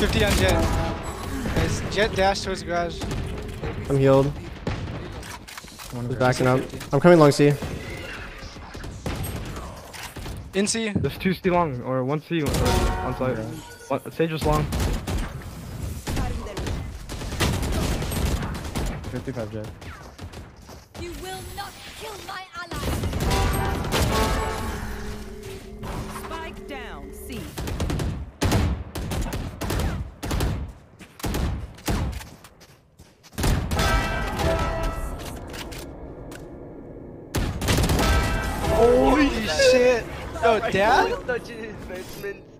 50 on Jett. Nice. Jett dash towards the garage. I'm healed. One He's backing up. I'm coming long C. In C. There's two C long or one C or on site. One, Sage was long. 55 Jett. You will not kill my ally. Shit. Yo, dad? touching his basement.